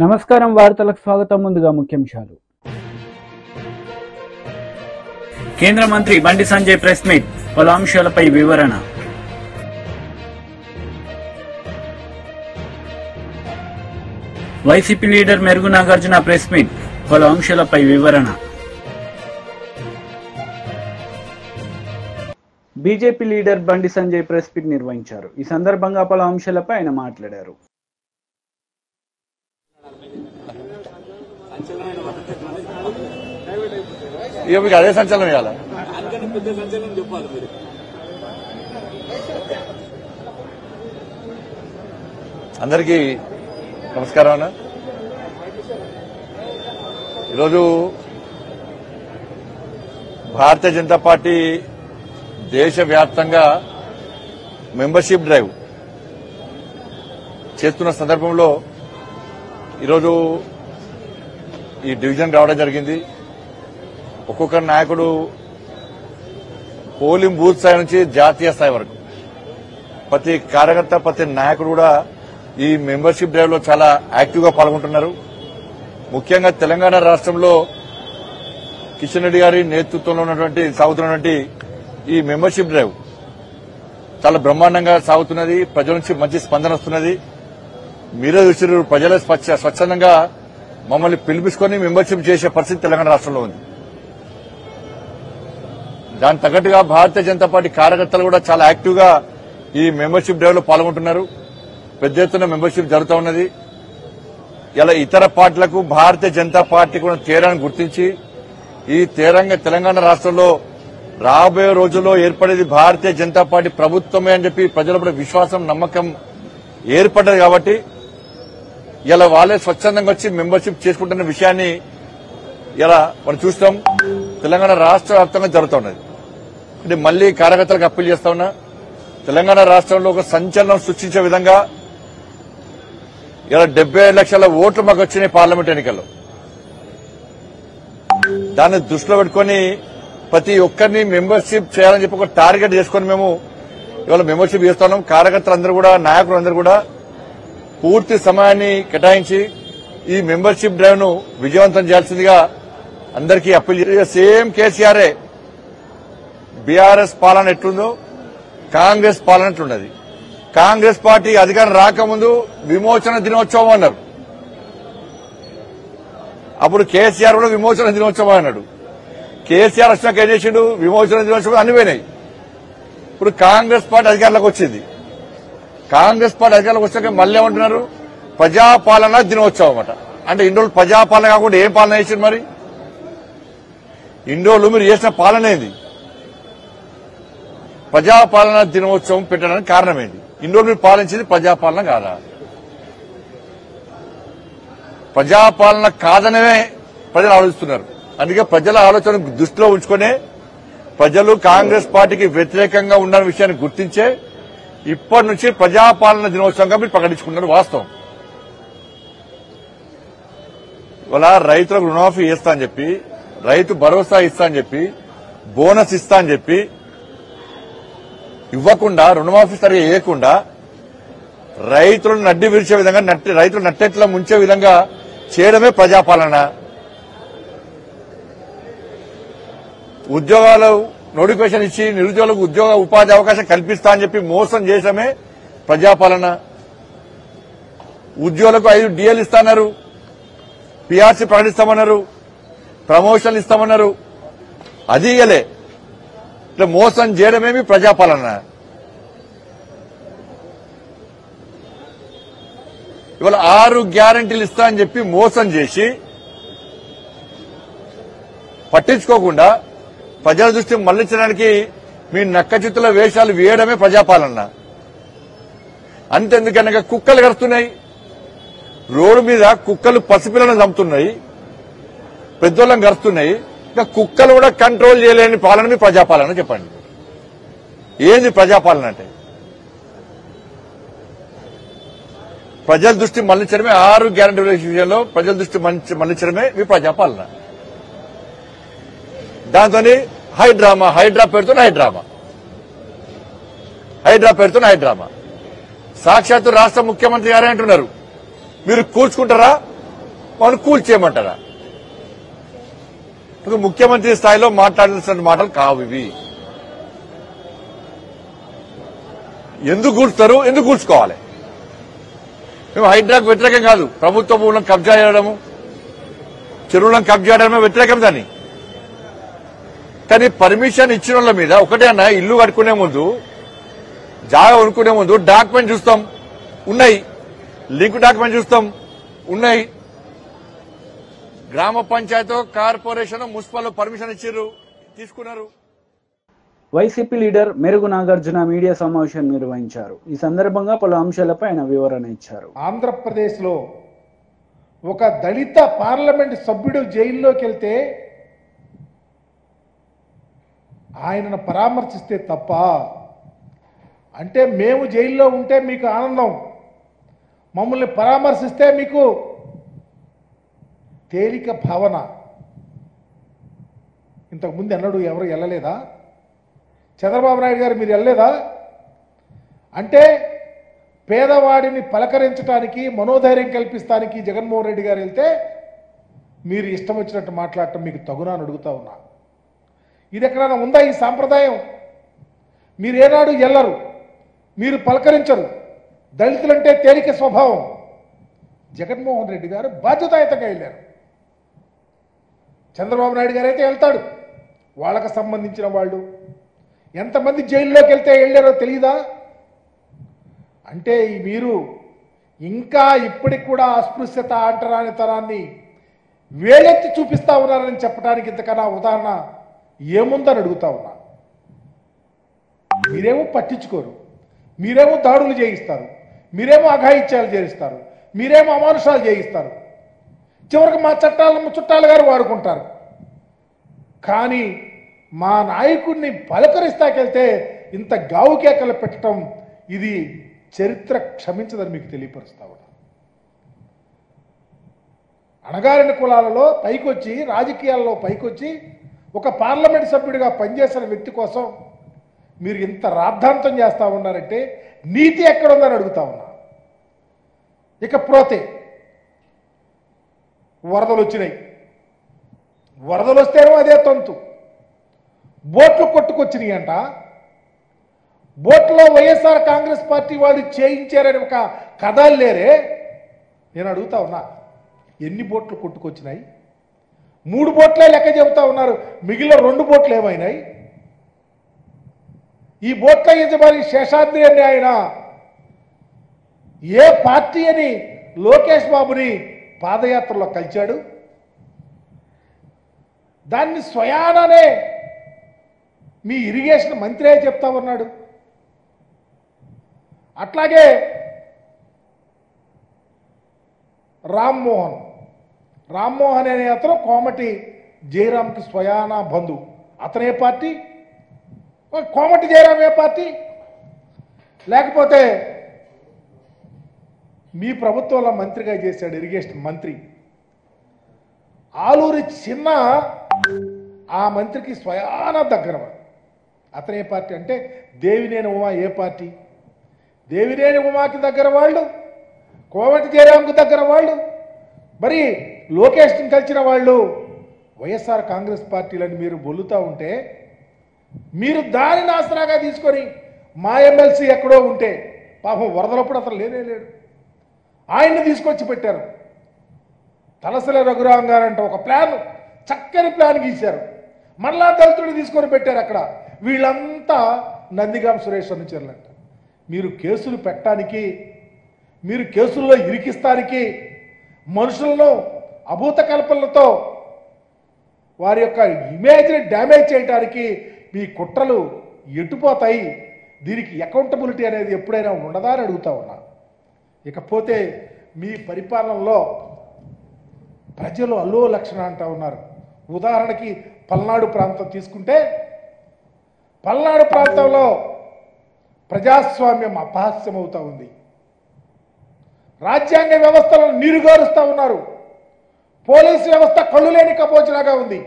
నమస్కారం వార్తలకు స్వాగతం. ముందుగా ముఖ్యాంశాలు. కేంద్ర మంత్రి బండి సంజయ్ ప్రెస్ మీట్. పలు అంశాలపై వివరణ. వైసీపీ లీడర్ మెరుగు నాగార్జున ప్రెస్ మీట్. పలు అంశాలపై వివరణ. BJP leader Bandi Sanjay press meet నిర్వహించారు. ఈ సందర్భంగా పలు అంశాలపై ఆయన మాట్లాడారు. ఇక మీకు అదే సంచలనం ఇవాళ అందరికీ నమస్కారం అన్న. ఈరోజు భారతీయ జనతా పార్టీ దేశవ్యాప్తంగా మెంబర్షిప్ డ్రైవ్ చేస్తున్న సందర్భంలో ఈరోజు ఈ డివిజన్ రావడం జరిగింది. ఒక్కొక్క నాయకుడు పోలింగ్ బూత్ స్థాయి నుంచి జాతీయ స్థాయి వరకు. ప్రతి కార్యకర్త ప్రతి నాయకుడు కూడా ఈ మెంబర్షిప్ డ్రైవ్లో చాలా యాక్టివ్గా పాల్గొంటున్నారు. ముఖ్యంగా తెలంగాణ రాష్ట్రంలో కిషన్ రెడ్డి గారి నేతృత్వంలో ఉన్నటువంటి సాగుతున్నటువంటి ఈ మెంబర్షిప్ డ్రైవ్ చాలా బ్రహ్మాండంగా సాగుతున్నది. ప్రజల నుంచి మంచి స్పందన వస్తున్నది. మీరే చూసారు ప్రజలే స్వచ్ఛ- స్వచ్ఛందంగా మమ్మల్ని పిలిపించుకొని మెంబర్షిప్ చేసే పరిస్థితి తెలంగాణ రాష్ట్రంలో ఉంది. దాని తగ్గట్టుగా భారతీయ జనతా పార్టీ కార్యకర్తలు కూడా చాలా యాక్టివ్గా ఈ మెంబర్షిప్ డ్రైవ్లో పాల్గొంటున్నారు. పెద్ద ఎత్తున మెంబర్షిప్ జరుగుతూ ఉన్నది. ఇలా ఇతర పార్టీలకు భారతీయ జనతా పార్టీ కూడా తీరాన్ని గుర్తించి ఈ తీరంగా తెలంగాణ రాష్ట్రంలో రాబోయే రోజుల్లో ఏర్పడేది భారతీయ జనతా పార్టీ ప్రభుత్వమే అని చెప్పి ప్రజల విశ్వాసం నమ్మకం ఏర్పడ్డది కాబట్టి ఇలా వాళ్ళే స్వచ్ఛందంగా వచ్చి మెంబర్షిప్ చేసుకుంటున్న విషయాన్ని ఇలా మనం చూస్తాం. తెలంగాణ రాష్ట్ర వ్యాప్తంగా జరుగుతున్నది అంటే మళ్ళీ కార్యకర్తలకు అప్పీల్ చేస్తా ఉన్నా. తెలంగాణ రాష్ట్రంలో ఒక సంచలనం సృష్టించే విధంగా ఇలా డెబ్బై లక్షల ఓట్లు మాకు వచ్చినాయి పార్లమెంట్ ఎన్నికల్లో. దాన్ని దృష్టిలో పెట్టుకొని ప్రతి ఒక్కరిని మెంబర్షిప్ చేయాలని చెప్పి ఒక టార్గెట్ చేసుకుని మేము ఇవాళ మెంబర్షిప్ చేస్తున్నాం కార్యకర్తలందరూ కూడా నాయకులందరూ కూడా పూర్తి సమయాన్ని కేటాయించి ఈ మెంబర్షిప్ డ్రైవ్ను విజయవంతం చేయాల్సిందిగా అందరికీ అప్పీల్ సేమ్ కేసీఆర్ఏ బీఆర్ఎస్ పాలన ఎట్లుందో కాంగ్రెస్ పాలన ఎట్లున్నది కాంగ్రెస్ పార్టీ అధికారం రాకముందు విమోచన దినోత్సవం అన్నారు. అప్పుడు కేసీఆర్ కూడా విమోచన దినోత్సవం అన్నాడు. కేసీఆర్ వచ్చినాక ఏం చేసిండు? విమోచన దినోత్సవం అన్ని పోయినాయి. ఇప్పుడు కాంగ్రెస్ పార్టీ అధికారంలోకి వచ్చింది. కాంగ్రెస్ పార్టీ అధికారులకు వచ్చాక మళ్ళీ ఏమంటున్నారు? ప్రజాపాలన దినోత్సవం అనమాట అంటే ఇన్ని రోజులు ప్రజాపాలన కాకుండా ఏం పాలన చేసింది మరి? ఇన్ని రోజులు మీరు చేసిన పాలన ఏంది? ప్రజాపాలన దినోత్సవం పెట్టడానికి కారణం ఏంటి ఇన్ని రోజులు మీరు పాలించేది ప్రజాపాలన కాదా? ప్రజాపాలన కాదనే ప్రజలు ఆలోచిస్తున్నారు. అందుకే ప్రజల ఆలోచన దృష్టిలో ఉంచుకునే ప్రజలు కాంగ్రెస్ పార్టీకి వ్యతిరేకంగా ఉన్న విషయాన్ని గుర్తించే ఇప్పటి నుంచి ప్రజాపాలన దినోత్సవంగా మీరు ప్రకటించుకున్నారు వాస్తవం. ఇవాళ రైతులకు రుణమాఫీ ఇస్తా అని చెప్పి రైతు భరోసా ఇస్తా అని చెప్పి బోనస్ ఇస్తా అని చెప్పి ఇవ్వకుండా రుణమాఫీ సరిగా వేయకుండా రైతులను నడ్డి విరిచే విధంగా రైతులు నట్టెట్లా ముంచే విధంగా చేయడమే ప్రజాపాలన. ఉద్యోగాలు నోటిఫికేషన్ ఇచ్చి నిరుద్యోగులకు ఉద్యోగ ఉపాధి అవకాశం కల్పిస్తా అని చెప్పి మోసం చేయడమే ప్రజాపాలన. ఉద్యోగులకు ఐదు డిఎల్ ఇస్తామన్నారు పిఆర్సీ ప్రకటిస్తామన్నారు. ప్రమోషన్లు ఇస్తామన్నారు. అది ఇయ్యలే. ఇట్లా మోసం చేయడమేమి ప్రజాపాలన. ఇవాళ ఆరు గ్యారంటీలు ఇస్తా అని చెప్పి మోసం చేసి పట్టించుకోకుండా ప్రజల దృష్టి మళ్ళించడానికి మీ నక్కచిత్తుల వేషాలు వేయడమే ప్రజాపాలన. అంతెందుకనగా కుక్కలు కడుతున్నాయి రోడ్డు మీద కుక్కలు పసిపిల్లలను చంపుతున్నాయి. పెద్దోళ్ళని కడుతున్నాయి ఇంకా కుక్కలు కూడా కంట్రోల్ చేయలేని పాలన మీ ప్రజాపాలన చెప్పండి. ఏంది ప్రజాపాలన అంటే? ప్రజల దృష్టి మళ్ళించడమే ఆరు గ్యారంటీ విషయంలో ప్రజల దృష్టి మళ్ళించడమే మీ ప్రజాపాలన. దాంతో హైడ్రామా హైడ్రా పేరుతో హైడ్రామా హైడ్రా పేరుతో హైడ్రామా సాక్షాత్తు రాష్ట్ర ముఖ్యమంత్రి గారే అంటున్నారు. మీరు కూల్చుకుంటారా? మనం కూల్ చేయమంటారా? ముఖ్యమంత్రి స్థాయిలో మాట్లాడాల్సిన మాటలు కావు ఇవి. ఎందుకు కూల్చుతారు? ఎందుకు కూల్చుకోవాలి? మేము హైడ్రాకు వ్యతిరేకం కాదు. ప్రభుత్వ భూములను కబ్జా చేయడము చెరువులను కబ్జా చేయడమే వ్యతిరేకం దాన్ని. కానీ పర్మిషన్ ఇచ్చిన వాళ్ళ మీద ఒకటే అన్న ఇల్లు కట్టుకునే ముందు జాగా కొనుక్కునే ముందు డాక్యుమెంట్ చూస్తాం. ఉన్నాయి. లింక్ డాక్యుమెంట్ చూస్తాం. ఉన్నాయి. గ్రామ పంచాయతీ కార్పొరేషన్ మున్సిపల్ పర్మిషన్ ఇచ్చారు తీసుకున్నారు. వైసీపీ లీడర్ మెరుగు నాగార్జున మీడియా సమావేశం నిర్వహించారు. ఈ సందర్భంగా పలు అంశాలపై ఆయన వివరణ ఇచ్చారు. ఆంధ్రప్రదేశ్లో ఒక దళిత పార్లమెంట్ సభ్యుడు జైల్లోకి వెళ్తే ఆయనను పరామర్శిస్తే తప్ప అంటే మేము జైల్లో ఉంటే మీకు ఆనందం. మమ్మల్ని పరామర్శిస్తే మీకు తేలిక భావన. ఇంతకుముందు ఎన్నడూ ఎవరు వెళ్ళలేదా చంద్రబాబు నాయుడు గారు మీరు వెళ్ళలేదా అంటే పేదవాడిని పలకరించడానికి మనోధైర్యం కల్పిస్తానికి జగన్మోహన్ రెడ్డి గారు వెళ్తే మీరు ఇష్టం వచ్చినట్టు మాట్లాడటం మీకు తగునా అని అడుగుతా ఉన్నా. ఇది ఎక్కడైనా ఉందా ఈ సాంప్రదాయం? మీరు ఏనాడు ఎల్లరు మీరు పలకరించరు. దళితులంటే తేలిక స్వభావం. జగన్మోహన్ రెడ్డి గారు బాధ్యతాయుతంగా వెళ్ళారు. చంద్రబాబు నాయుడు గారు అయితే వెళ్తాడు. వాళ్ళకు సంబంధించిన వాళ్ళు. ఎంతమంది జైల్లోకి వెళ్తే వెళ్ళారో తెలియదా అంటే మీరు ఇంకా ఇప్పటికి కూడా అస్పృశ్యత అంటరానితనాన్ని వేలెత్తి చూపిస్తా ఉన్నారని చెప్పడానికి ఇంతకన్నా ఉదాహరణ ఏముందని అడుగుతా ఉన్నా. మీరేమో పట్టించుకోరు. మీరేమో దాడులు చేయిస్తారు. మీరేమో అఘాయిత్యాలు చేయిస్తారు. మీరేమో అమానుషాలు చేయిస్తారు. చివరికి మా చట్టాలను చుట్టాలు గారు వాడుకుంటారు. కానీ మా నాయకుడిని పలకరిస్తాకెళ్తే ఇంత గావు కేకలు పెట్టడం ఇది చరిత్ర క్షమించదని మీకు తెలియపరుస్తా ఉన్నా. అణగారిన కులాలలో పైకొచ్చి రాజకీయాల్లో పైకొచ్చి ఒక పార్లమెంట్ సభ్యుడిగా పనిచేసిన వ్యక్తి కోసం మీరు ఇంత రాద్ధాంతం చేస్తూ ఉన్నారంటే నీతి ఎక్కడుందని అడుగుతా ఉన్నా. ఇకపోతే వరదలు వచ్చినాయి. వరదలు వస్తేనో అదే తంతు. బోట్లు కొట్టుకొచ్చినాయి అంట. బోట్లో వైఎస్ఆర్ కాంగ్రెస్ పార్టీ వాళ్ళు చేయించారని ఒక కథ లేరే. నేను అడుగుతా ఉన్నా ఎన్ని బోట్లు కొట్టుకొచ్చినాయి? మూడు బోట్లే లెక్క చెబుతా ఉన్నారు. మిగిలిన రెండు బోట్లు ఏమైనాయి? ఈ బోట్ల యజమాని శేషాద్రి అని ఆయన ఏ పార్టీ అని లోకేష్ బాబుని పాదయాత్రలో కలిచాడు? దాన్ని స్వయాననే మీ ఇరిగేషన్ మంత్రే చెప్తా ఉన్నాడు. అట్లాగే రామ్మోహన్ రామ్మోహన్ అనే అతను కోమటి జయరాంకి స్వయానా బంధు అతనే పార్టీ? కోమటి జయరాం ఏ పార్టీ? లేకపోతే మీ ప్రభుత్వంలో మంత్రిగా చేశాడు ఇరిగేషన్ మంత్రి. ఆలూరి చిన్న ఆ మంత్రికి స్వయాన దగ్గర అతనే పార్టీ అంటే దేవినేని ఉమా ఏ పార్టీ? దేవినేని ఉమాకి దగ్గర వాళ్ళు కోమటి జయరాంకు దగ్గర వాళ్ళు. మరి లోకేష్ని కలిసిన వాళ్ళు వైఎస్ఆర్ కాంగ్రెస్ పార్టీలని మీరు బొల్లుతూ ఉంటే మీరు దానిని ఆసరాగా తీసుకొని మా ఎమ్మెల్సీ ఎక్కడో ఉంటే పాపం వరదలప్పుడు అతను లేనే లేడు. ఆయన్ని తీసుకొచ్చి పెట్టారు. తలసల రఘురాం గారంట ఒక ప్లాన్ చక్కని ప్లాన్ గీశారు. మరలా దళితుడిని తీసుకొని పెట్టారు అక్కడ. వీళ్ళంతా నందిగాం సురేష్ అనుచరులంట. మీరు కేసులు పెట్టడానికి మీరు కేసుల్లో ఇరికిస్తానికి మనుషులను అభూత కల్పనలతో వారి యొక్క ఇమేజ్ని డ్యామేజ్ చేయడానికి మీ కుట్రలు ఎటుపోతాయి? దీనికి అకౌంటబిలిటీ అనేది ఎప్పుడైనా ఉండదా అని అడుగుతా ఉన్నా. ఇకపోతే మీ పరిపాలనలో ప్రజలు అల్లో లక్షణ అంటూ ఉన్నారు. ఉదాహరణకి పల్నాడు ప్రాంతం తీసుకుంటే పల్నాడు ప్రాంతంలో ప్రజాస్వామ్యం అపహాస్యమవుతూ ఉంది. రాజ్యాంగ వ్యవస్థలను నీరుగారుస్తూ ఉన్నారు. పోలీసు వ్యవస్థ కళ్ళు లేని కపోజలాగా ఉంది.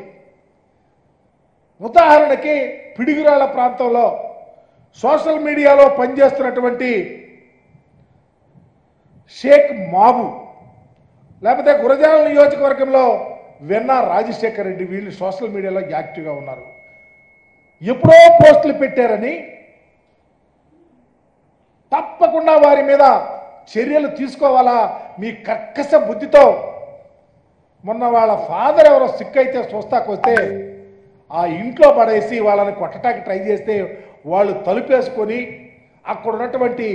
ఉదాహరణకి పిడుగురాళ్ళ ప్రాంతంలో సోషల్ మీడియాలో పనిచేస్తున్నటువంటి షేక్ మాబు లేకపోతే గురజాల నియోజకవర్గంలో వెన్న రాజశేఖర్ రెడ్డి వీళ్ళు సోషల్ మీడియాలో యాక్టివ్గా ఉన్నారు. ఎప్పుడో పోస్టులు పెట్టారని తప్పకుండా వారి మీద చర్యలు తీసుకోవాలా మీ కర్కశ బుద్ధితో మొన్న వాళ్ళ ఫాదర్ ఎవరో సిక్ అయితే చూస్తాకొస్తే ఆ ఇంట్లో పడేసి వాళ్ళని కొట్టడానికి ట్రై చేస్తే వాళ్ళు తలుపేసుకొని అక్కడ ఉన్నటువంటి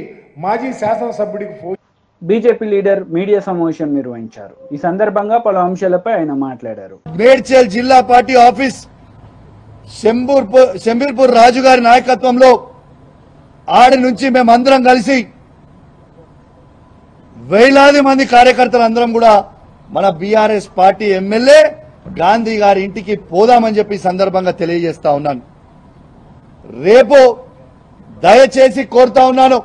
మాజీ శాసనసభ్యుడికి ఫోన్ బీజేపీ లీడర్ మీడియా సమావేశం నిర్వహించారు. ఈ సందర్భంగా పలు అంశాలపై ఆయన మాట్లాడారు. మేడ్చల్ జిల్లా పార్టీ ఆఫీస్ శంబూర్పూర్ శంబీర్పూర్ రాజు గారి నాయకత్వంలో ఆడి నుంచి మేమందరం కలిసి వేలాది మంది కార్యకర్తలు అందరం కూడా మన బీఆర్ఎస్ పార్టీ ఎమ్మెల్యే గాంధీ గారి ఇంటికి పోదామని చెప్పి సందర్భంగా తెలియజేస్తా ఉన్నాను. రేపు దయచేసి కోరుతా ఉన్నాను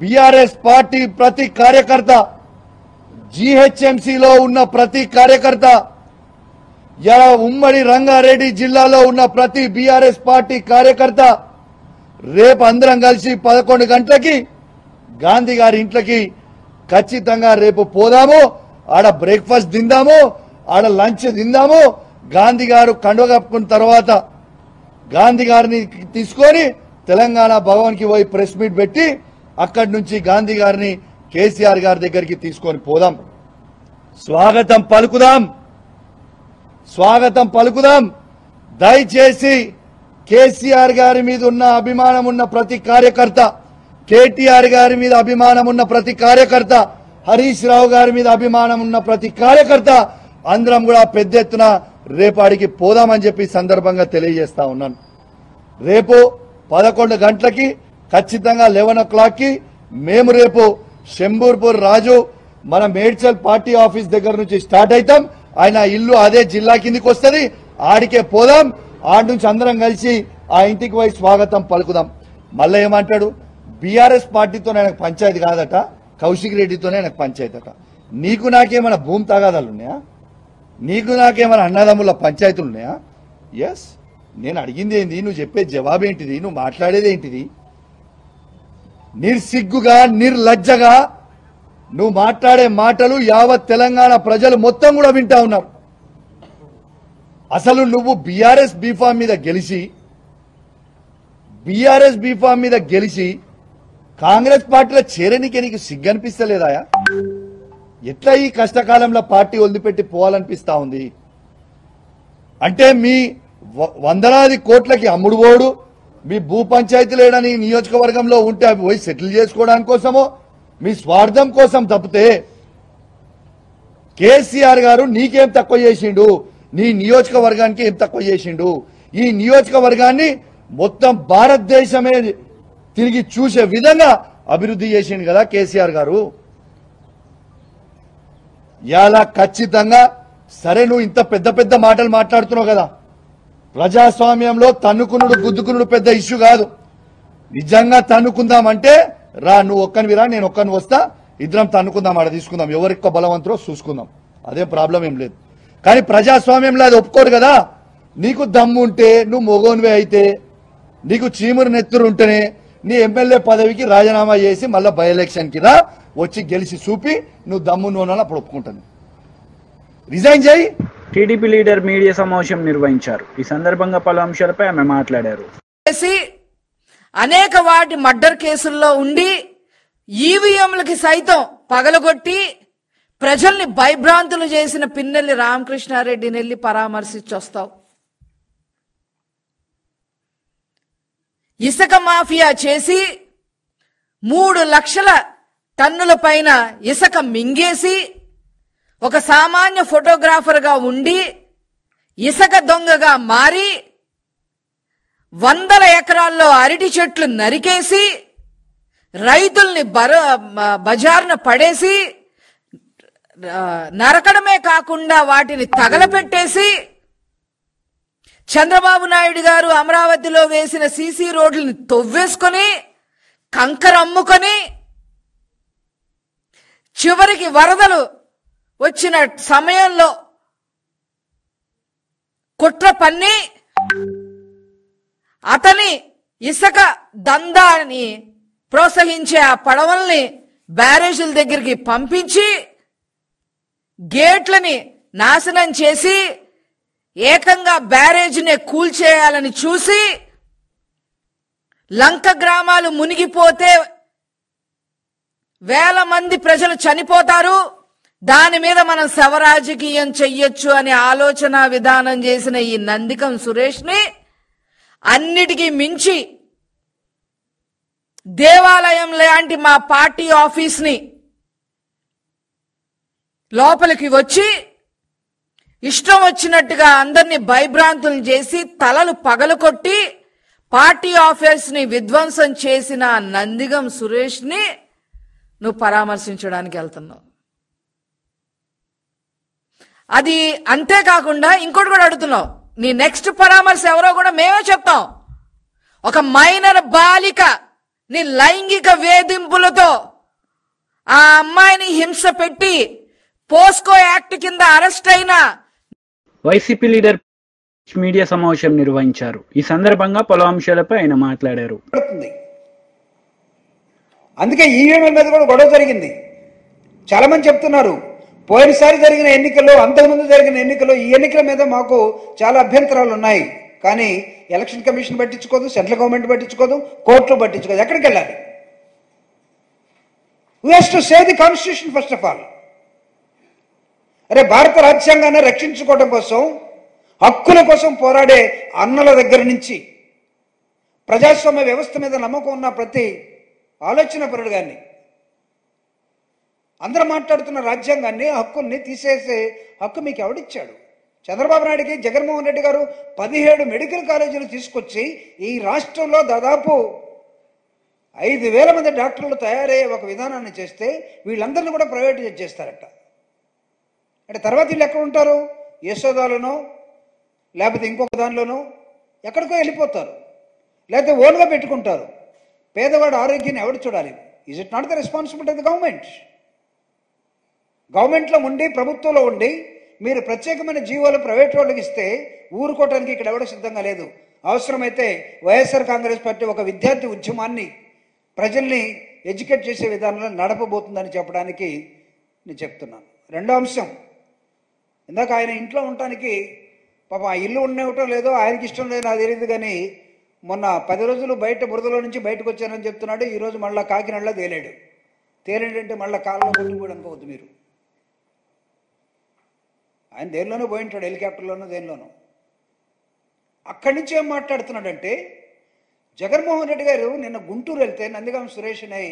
బీఆర్ఎస్ పార్టీ ప్రతి కార్యకర్త జీహెచ్ఎంసీలో ఉన్న ప్రతి కార్యకర్త ఇలా ఉమ్మడి రంగారెడ్డి జిల్లాలో ఉన్న ప్రతి బీఆర్ఎస్ పార్టీ కార్యకర్త రేపు అందరం కలిసి పదకొండు గంటలకి గాంధీ గారి ఇంట్లోకి ఖచ్చితంగా రేపు పోదాము. ఆడ బ్రేక్ఫాస్ట్ తిందాము ఆడ లంచ్ తిందాము. గాంధీ గారు కండువ కప్పుకున్న తర్వాత గాంధీ గారిని తీసుకొని తెలంగాణ భవన్కి పోయి ప్రెస్ మీట్ పెట్టి అక్కడి నుంచి గాంధీ గారిని కేసీఆర్ గారి దగ్గరికి తీసుకొని పోదాం. స్వాగతం పలుకుదాం. స్వాగతం పలుకుదాం. దయచేసి కేసీఆర్ గారి మీద ఉన్న అభిమానం ఉన్న ప్రతి కార్యకర్త కేటీఆర్ గారి మీద అభిమానం ఉన్న ప్రతి కార్యకర్త హరీష్ రావు గారి మీద అభిమానం ఉన్న ప్రతి కార్యకర్త అందరం కూడా పెద్ద ఎత్తున రేపాడికి పోదామని చెప్పి సందర్భంగా తెలియజేస్తా ఉన్నాను. రేపు పదకొండు గంటలకి ఖచ్చితంగా లెవెన్ ఓ క్లాక్కి మేము రేపు శంబూర్పూర్ రాజు మన మేడ్చల్ పార్టీ ఆఫీస్ దగ్గర నుంచి స్టార్ట్ అవుతాం. ఆయన ఇల్లు అదే జిల్లా కిందికి వస్తుంది. ఆడికే పోదాం. ఆడి నుంచి అందరం కలిసి ఆ ఇంటికి పోయి స్వాగతం పలుకుదాం. మళ్ళీ ఏమంటాడు? బీఆర్ఎస్ పార్టీతో ఆయన పంచాయతీ కాదట. కౌశిక్ రెడ్డితోనే నాకు పంచాయతీ అట నీకు నాకేమైనా భూమి తగాదాలు ఉన్నాయా? నీకు నాకేమైనా అన్నదమ్ముల పంచాయతీలు ఉన్నాయా? ఎస్ నేను అడిగింది ఏంది? నువ్వు చెప్పే జవాబు ఏంటిది? నువ్వు మాట్లాడేది ఏంటిది? నిర్సిగ్గుగా నిర్లజ్జగా నువ్వు మాట్లాడే మాటలు యావత్ తెలంగాణ ప్రజలు మొత్తం కూడా వింటా ఉన్నారు. అసలు నువ్వు బీఆర్ఎస్ బీఫామ్ మీద గెలిచి బీఆర్ఎస్ బీఫామ్ మీద గెలిచి కాంగ్రెస్ పార్టీలో చేరనికి నీకు సిగ్గనిపిస్తలేదాయా? ఎట్లా ఈ కష్టకాలంలో పార్టీ వదిలిపెట్టి పోవాలనిపిస్తా ఉంది? అంటే మీ వందలాది కోట్లకి అమ్ముడు పోడు మీ భూ పంచాయతీ లేడని నియోజకవర్గంలో ఉంటే అవి పోయి సెటిల్ చేసుకోవడానికి కోసమో మీ స్వార్థం కోసం తప్పితే కేసీఆర్ గారు నీకేం తక్కువ చేసిండు? నీ నియోజకవర్గానికి ఏం తక్కువ చేసిండు? ఈ నియోజకవర్గాన్ని మొత్తం భారతదేశమే తిరిగి చూసే విధంగా అభివృద్ధి చేసిండు కదా కేసీఆర్ గారు. ఇలా ఖచ్చితంగా సరే నువ్వు ఇంత పెద్ద పెద్ద మాటలు మాట్లాడుతున్నావు కదా. ప్రజాస్వామ్యంలో తన్నుకునుడు గుద్దుకునుడు పెద్ద ఇష్యూ కాదు. నిజంగా తన్నుకుందామంటే రా నువ్వు ఒక్కనివి రా నేను ఒక్కని వస్తా. ఇద్దరం తన్నుకుందాం ఆడ తీసుకుందాం. ఎవరికో బలవంతులో చూసుకుందాం. అదే ప్రాబ్లం ఏం లేదు. కానీ ప్రజాస్వామ్యంలో అది ఒప్పుకోడు కదా. నీకు దమ్ము ఉంటే నువ్వు మొగోనివే అయితే నీకు చీమురు నెత్తురు ఉంటేనే నీ ఎమ్మెల్యే పదవికి రాజీనామా చేసి మళ్ళీ బై ఎలక్షన్కి రా వచ్చి గెలిచి చూపి నువ్వు దమ్ము నూనె అప్పుడు ఒప్పుకుంటాను రిజైన్ చేయి. టీడీపీ లీడర్ మీడియా సమావేశం నిర్వహించారు. ఈ సందర్భంగా పలు అంశాలపై ఆమె మాట్లాడారు. చేసి అనేక వాటి మర్డర్ కేసుల్లో ఉండి ఈవీఎంలకి సైతం పగలగొట్టి ప్రజల్ని భయభ్రాంతులు చేసిన పిన్నెల్లి రామకృష్ణారెడ్డిని వెళ్ళి పరామర్శించొస్తావు. ఇసుక మాఫియా చేసి మూడు లక్షల టన్నుల పైన ఇసుక మింగేసి ఒక సామాన్య ఫోటోగ్రాఫర్గా ఉండి ఇసుక దొంగగా మారి వందల ఎకరాల్లో అరటి చెట్లు నరికేసి రైతుల్ని బర బజార్న బజారున పడేసి నరకడమే కాకుండా వాటిని తగలపెట్టేసి చంద్రబాబు నాయుడు గారు అమరావతిలో వేసిన సీసీ రోడ్లని తొవ్వేసుకొని కంకర అమ్ముకొని చివరికి వరదలు వచ్చిన సమయంలో కుట్ర పన్ని అతని ఇసుక దందాని ప్రోత్సహించే ఆ పడవల్ని బ్యారేజీల దగ్గరికి పంపించి గేట్లని నాశనం చేసి ఏకంగా బ్యారేజ్నే కూల్చేయాలని చూసి లంక గ్రామాలు మునిగిపోతే వేల మంది ప్రజలు చనిపోతారు. దాని మీద మనం శవరాజకీయం చెయ్యొచ్చు అనే ఆలోచన విధానం చేసిన ఈ నందికం సురేష్ని అన్నిటికీ మించి దేవాలయం లాంటి మా పార్టీ ఆఫీస్ని లోపలికి వచ్చి ఇష్టం వచ్చినట్టుగా అందరినీ భయభ్రాంతులు చేసి తలలు పగలకొట్టి పార్టీ ఆఫీస్ని విధ్వంసం చేసిన నందిగం సురేష్ని నువ్వు పరామర్శించడానికి వెళ్తున్నావు. అది అంతేకాకుండా ఇంకోటి కూడా అడుగుతున్నావు. నీ నెక్స్ట్ పరామర్శ ఎవరో కూడా మేమే చెప్తాం. ఒక మైనర్ బాలిక నీ లైంగిక వేధింపులతో ఆ అమ్మాయిని హింస పెట్టి పోస్కో యాక్ట్ కింద అరెస్ట్ అయిన వైసీపీ లీడర్ మీడియా సమావేశం నిర్వహించారు. ఈ సందర్భంగా పలు అంశాలపై ఆయన మాట్లాడారు. పడుతుంది అందుకే ఈవీఎంల మీద కూడా గొడవ జరిగింది. చాలా మంది చెప్తున్నారు పోయినసారి జరిగిన ఎన్నికల్లో అంతకుముందు జరిగిన ఎన్నికల్లో ఈ ఎన్నికల మీద మాకు చాలా అభ్యంతరాలు ఉన్నాయి. కానీ ఎలక్షన్ కమిషన్ పట్టించుకోదు సెంట్రల్ గవర్నమెంట్ పట్టించుకోదు కోర్టులు పట్టించుకోదు. ఎక్కడికి వెళ్ళాలి? We has to save the constitution first of all అరే భారత రాజ్యాంగాన్ని రక్షించుకోవడం కోసం హక్కుల కోసం పోరాడే అన్నల దగ్గర నుంచి ప్రజాస్వామ్య వ్యవస్థ మీద నమ్మకం ఉన్న ప్రతి ఆలోచన పరుడు కానీ అందరూ మాట్లాడుతున్న రాజ్యాంగాన్ని హక్కుల్ని తీసేసే హక్కు మీకు ఎవడిచ్చాడు? చంద్రబాబు నాయుడికి జగన్మోహన్ రెడ్డి గారు పదిహేడు మెడికల్ కాలేజీలు తీసుకొచ్చి ఈ రాష్ట్రంలో దాదాపు ఐదు వేల మంది డాక్టర్లు తయారయ్యే ఒక విధానాన్ని చేస్తే వీళ్ళందరినీ కూడా ప్రైవేటైజ్ చేస్తారట. అంటే తర్వాత వీళ్ళు ఎక్కడ ఉంటారు? యశోదాలోనో లేకపోతే ఇంకొక దానిలోనో ఎక్కడికో వెళ్ళిపోతారు. లేకపోతే ఓన్గా పెట్టుకుంటారు. పేదవాడు ఆరోగ్యాన్ని ఎవడు చూడాలి? Is it not the responsibility of the government గవర్నమెంట్లో ఉండి ప్రభుత్వంలో ఉండి మీరు ప్రత్యేకమైన జీవోలు ప్రైవేట్ వాళ్ళకి ఇస్తే ఊరుకోవటానికి ఇక్కడ ఎవడ సిద్ధంగా లేదు. అవసరమైతే వైఎస్ఆర్ కాంగ్రెస్ పార్టీ ఒక విద్యార్థి ఉద్యమాన్ని ప్రజల్ని ఎడ్యుకేట్ చేసే విధానంలో నడపబోతుందని చెప్పడానికి నేను చెప్తున్నాను. రెండో అంశం. ఇందాక ఆయన ఇంట్లో ఉండటానికి పాపం ఆ ఇల్లు ఉండవటం లేదో ఆయనకి ఇష్టం లేదు నాకు తెలియదు కానీ మొన్న పది రోజులు బయట బురదలో నుంచి బయటకు వచ్చానని చెప్తున్నాడు. ఈరోజు మళ్ళీ కాకినాడలో తేలాడు. తేలాడంటే మళ్ళీ కాలంలో కొట్టుకోడు అనుకోవద్దు మీరు. ఆయన దేనిలోనూ పోయి ఉంటాడు హెలికాప్టర్లోనూ దేనిలోనూ. అక్కడి నుంచి ఏం మాట్లాడుతున్నాడంటే జగన్మోహన్ రెడ్డి గారు నిన్న గుంటూరు వెళ్తే నందిగాం సురేష్ అనే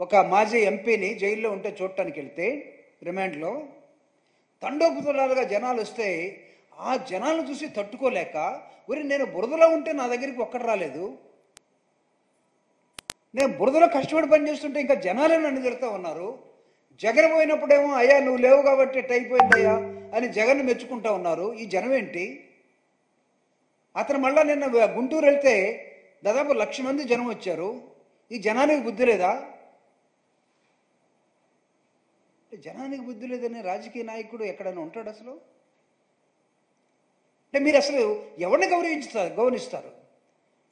ఒక మాజీ ఎంపీని జైల్లో ఉంటే చూడటానికి వెళ్తే రిమాండ్లో తండోపుతులాలుగా జనాలు వస్తే ఆ జనాలను చూసి తట్టుకోలేక ఒరి నేను బురదలో ఉంటే నా దగ్గరికి ఒక్కడు రాలేదు. నేను బురదలో కష్టపడి పనిచేస్తుంటే ఇంకా జనాలే నన్ను తిడతా ఉన్నారు. జగన్ పోయినప్పుడేమో అయ్యా నువ్వు లేవు కాబట్టి ఇట్ట అయిపోయిందయ్యా అని జగన్ మెచ్చుకుంటా ఉన్నారు. ఈ జనం ఏంటి? అతను మళ్ళా నిన్న గుంటూరు వెళ్తే దాదాపు లక్ష మంది జనం వచ్చారు. ఈ జనానికి బుద్ధి లేదా? అంటే జనానికి బుద్ధి లేదని రాజకీయ నాయకుడు ఎక్కడైనా ఉంటాడు అసలు? అంటే మీరు అసలు ఎవరిని గౌరవించుతారు గౌరవిస్తారు?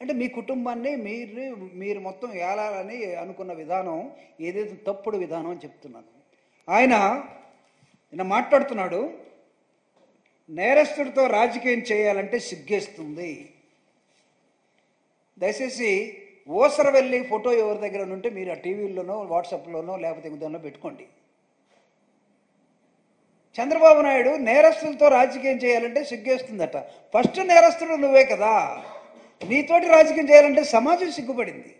అంటే మీ కుటుంబాన్ని మీరు మీరు మొత్తం ఏలాలని అనుకున్న విధానం ఏదైతే తప్పుడు విధానం అని చెప్తున్నాను. ఆయన నిన్న మాట్లాడుతున్నాడు నేరస్తుడితో రాజకీయం చేయాలంటే సిగ్గేస్తుంది. దయచేసి ఓసర వెళ్ళి ఫోటో ఎవరి దగ్గర ఉంటే మీరు ఆ టీవీల్లోనో వాట్సాప్లోనో లేకపోతే ఇంకోదానిలో పెట్టుకోండి. చంద్రబాబు నాయుడు నేరస్తులతో రాజకీయం చేయాలంటే సిగ్గేస్తుందట. ఫస్ట్ నేరస్తుడు నువ్వే కదా. నీతోటి రాజకీయం చేయాలంటే సమాజం సిగ్గుపడింది.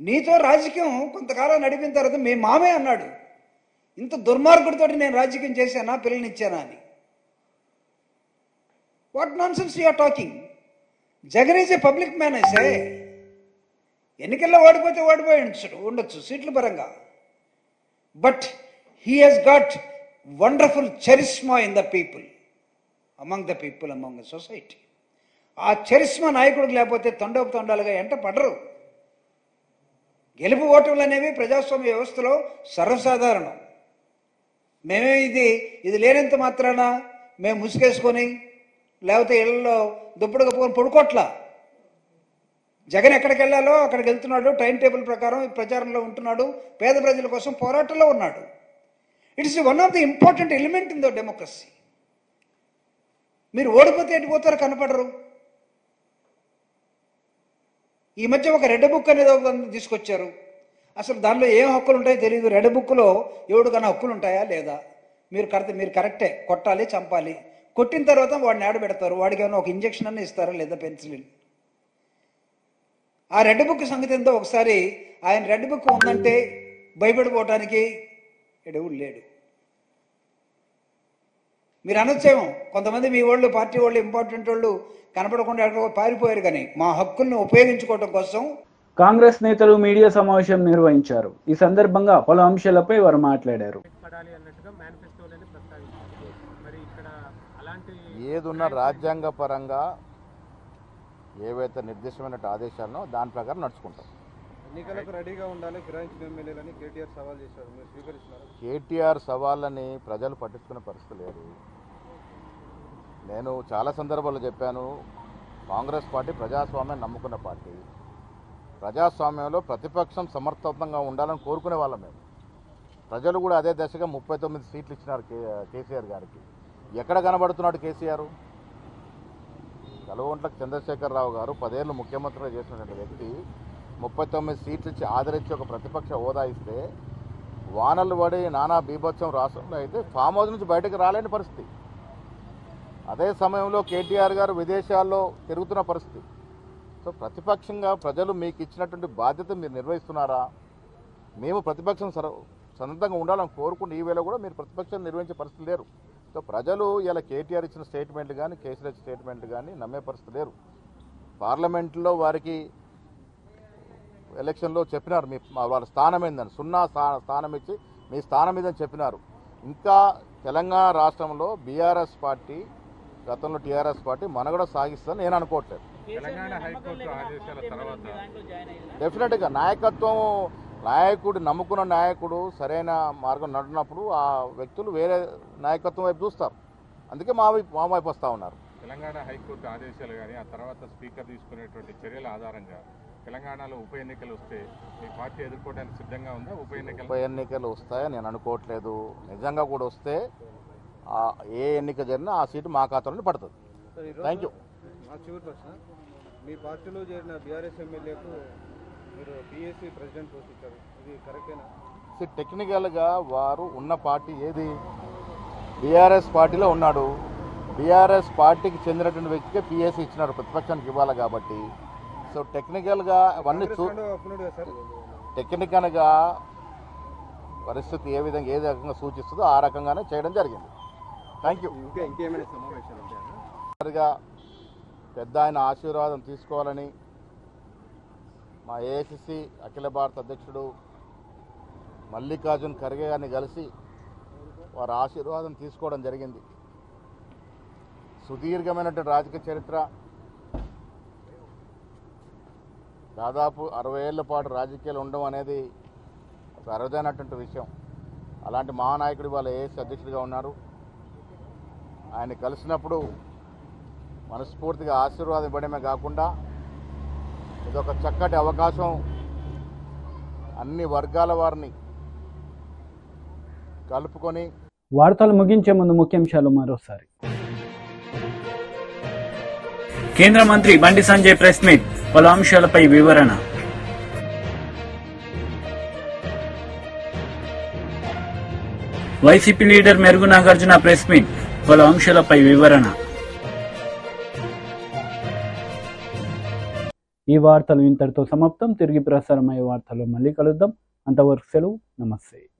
నీతో రాజకీయం కొంతకాలం నడిపిన తర్వాత మీ మామే అన్నాడు. ఇంత దుర్మార్గుడితోటి నేను రాజకీయం చేశానా పిల్లనిచ్చానా అని. What nonsense you're talking Jagan is a public manage ఎన్నికల్లో ఓడిపోతే ఓడిపోయి ఉండొచ్చు సీట్ల పరంగా. But he has got wonderful charisma in the people among the people among the society ఆ చరిస్మా నాయకుడికి లేకపోతే తొండపు తొండాలుగా ఎంట పడరు. గెలుపు ఓటములు అనేవి ప్రజాస్వామ్య వ్యవస్థలో సర్వసాధారణం. మేమే ఇది ఇది లేనంత మాత్రాన మేము ముసుగేసుకొని లేకపోతే ఇళ్ళలో దుప్పుడు కప్పుకొని పడుకోట్లా. జగన్ ఎక్కడికి వెళ్ళాలో అక్కడికి వెళ్తున్నాడు టైం టేబుల్ ప్రకారం ప్రచారంలో ఉంటున్నాడు పేద ప్రజల కోసం పోరాటంలో ఉన్నాడు. It is one of the important element in the democracy మీరు ఓడిపోతే ఎటు కనపడరు. ఈ మధ్య ఒక రెడ్ బుక్ అనేది ఒక తీసుకొచ్చారు. అసలు దానిలో ఏం హక్కులు ఉంటాయో తెలియదు రెడ్ బుక్లో ఎవడికన్నా హక్కులు ఉంటాయా లేదా? మీరు కరెక్ట్ మీరు కరెక్టే. కొట్టాలి చంపాలి. కొట్టిన తర్వాత వాడిని ఆడబెడతారు వాడికి ఏమైనా ఒక ఇంజక్షన్ అన్న ఇస్తారా లేదా పెన్సిలిన్? ఆ రెడ్ బుక్ సంగతి ఎంతో ఒకసారి ఆయన రెడ్ బుక్ ఉందంటే భయపడిపోవటానికి ఎడవుడు లేడు. మీరు అనొచ్చేమో కొంతమంది మీ వాళ్ళు పార్టీ వాళ్ళు ఇంపార్టెంట్ వాళ్ళు కనపడకుండా పారిపోయారు కానీ మా హక్కుల్ని ఉపయోగించుకోవటం కోసం కాంగ్రెస్ నేతలు మీడియా సమావేశం నిర్వహించారు. ఈ సందర్భంగా పలు అంశాలపై వారు మాట్లాడారు. పడాలి అన్నట్టుగా మేనిఫెస్టోలోనే ప్రస్తావించారు మరి ఇక్కడ అలాంటి ఏదున్న రాజ్యాంగ పరంగా ఏవైతే నిర్దిష్టమైన ఆదేశాలనో దాని ప్రకారం నడుచుకుంటాం. ఎన్నికలకు రెడీగా ఉండాలి ఫిరాయించిన ఎమ్మెల్యేలని కేటీఆర్ సవాల్ చేశారు. మీరు స్వీకరిస్తున్నారు? కేటీఆర్ సవాళ్ళని ప్రజలు పట్టించుకునే పరిస్థితి లేదు. నేను చాలా సందర్భాల్లో చెప్పాను కాంగ్రెస్ పార్టీ ప్రజాస్వామ్యం నమ్ముకున్న పార్టీ. ప్రజాస్వామ్యంలో ప్రతిపక్షం సమర్థవంతంగా ఉండాలని కోరుకునే వాళ్ళం మేము. ప్రజలు కూడా అదే దశగా ముప్పై తొమ్మిది సీట్లు ఇచ్చినారు కే కేసీఆర్ గారికి. ఎక్కడ కనబడుతున్నాడు కేసీఆర్? కలవంట్లకు చంద్రశేఖరరావు గారు పదేళ్ళు ముఖ్యమంత్రిగా చేసినటువంటి వ్యక్తి ముప్పై తొమ్మిది సీట్లు ఇచ్చి ఆదరించి ఒక ప్రతిపక్ష హోదా ఇస్తే వానలు పడి నానా బీభత్సం రాష్ట్రంలో అయితే ఫామ్ హౌస్ నుంచి బయటకు రాలేని పరిస్థితి. అదే సమయంలో కేటీఆర్ గారు విదేశాల్లో తిరుగుతున్న పరిస్థితి. సో ప్రతిపక్షంగా ప్రజలు మీకు ఇచ్చినటువంటి బాధ్యత మీరు నిర్వహిస్తున్నారా? మేము ప్రతిపక్షం సర సన్నద్ధంగా ఉండాలని కోరుకుంటే ఈ వేళ కూడా మీరు ప్రతిపక్షం నిర్వహించే పరిస్థితి లేరు. సో ప్రజలు ఇలా కేటీఆర్ ఇచ్చిన స్టేట్మెంట్లు కానీ కేసీఆర్ ఇచ్చిన స్టేట్మెంట్లు కానీ నమ్మే పరిస్థితి లేరు. పార్లమెంట్లో వారికి ఎలక్షన్లో చెప్పినారు మీ వాళ్ళ స్థానం ఏందని సున్నా స్థా- స్థానం ఇచ్చి మీ స్థానం ఇదని చెప్పినారు. ఇంకా తెలంగాణ రాష్ట్రంలో బీఆర్ఎస్ పార్టీ గతంలో టీఆర్ఎస్ పార్టీ మనగడ సాగిస్తుందని నేను అనుకోవట్లేదు. తెలంగాణ హైకోర్టు ఆదేశాల తర్వాత డెఫినెట్గా నాయకత్వం నాయకుడు నమ్ముకున్న నాయకుడు సరైన మార్గం నడినప్పుడు ఆ వ్యక్తులు వేరే నాయకత్వం వైపు చూస్తారు. అందుకే మా వైపు మా వైపు వస్తూ ఉన్నారు. తెలంగాణ హైకోర్టు ఆదేశాలు కానీ ఆ తర్వాత స్పీకర్ తీసుకునేటువంటి చర్యల ఆధారంగా తెలంగాణలో ఉప ఎన్నికలు వస్తే మీ పార్టీ ఎదుర్కోవడానికి సిద్ధంగా ఉందా? ఉప ఉప ఎన్నికలు ఎన్నికలు వస్తాయని నేను అనుకోవట్లేదు. నిజంగా కూడా వస్తే ఆ ఏ ఎన్నిక జరిగినా ఆ సీటు మా ఖాతాలోనే పడుతుంది. థ్యాంక్ యూ మా చివరి ప్రశ్న. మీ పార్టీలో చేరిన బీఆర్ఎస్ ఎమ్మెల్యేకు మీరు పిఎస్సి ప్రెసిడెంట్ పోస్ట్ ఇచ్చారు. ఇది కరెక్టేనా? టెక్నికల్గా వారు ఉన్న పార్టీ ఏది? బీఆర్ఎస్ పార్టీలో ఉన్నాడు. బీఆర్ఎస్ పార్టీకి చెందినటువంటి వ్యక్తికే పిఎస్సి ఇచ్చినారు. ప్రతిపక్షానికి ఇవ్వాలి కాబట్టి. సో టెక్నికల్గా అవన్నీ చూ టెక్నికల్గా పరిస్థితి ఏ విధంగా ఏ రకంగా సూచిస్తుందో ఆ రకంగానే చేయడం జరిగింది. థ్యాంక్ యూ సరిగా పెద్ద ఆయన ఆశీర్వాదం తీసుకోవాలని మా ఏఐసిసి అఖిల భారత అధ్యక్షుడు మల్లికార్జున్ ఖర్గే గారిని కలిసి వారి ఆశీర్వాదం తీసుకోవడం జరిగింది. సుదీర్ఘమైనటువంటి రాజకీయ చరిత్ర దాదాపు అరవై ఏళ్ళ పాటు రాజకీయాలు ఉండడం అనేది ఒక అరుదైనటువంటి విషయం. అలాంటి మహానాయకుడు వాళ్ళ ఏఎస్ అధ్యక్షుడిగా ఉన్నారు. ఆయన కలిసినప్పుడు మనస్ఫూర్తిగా ఆశీర్వాదం ఇవ్వడమే కాకుండా ఇదొక చక్కటి అవకాశం అన్ని వర్గాల వారిని కలుపుకొని వార్తలు ముగించే ముందు ముఖ్యాంశాలు మరోసారి. కేంద్ర మంత్రి బండి సంజయ్ ప్రెస్ మీట్. పలు అంశాలపై వివరణ. వైసీపీ లీడర్ మెరుగు నాగార్జున ప్రెస్ మీట్ పలు అంశాలపై వివరణ. ఈ వార్తలు ఇంతటితో సమాప్తం. తిరిగి ప్రసారమయ్యే వార్తలు మళ్ళీ కలుద్దాం. అంతవరకు సెలవు. నమస్తే.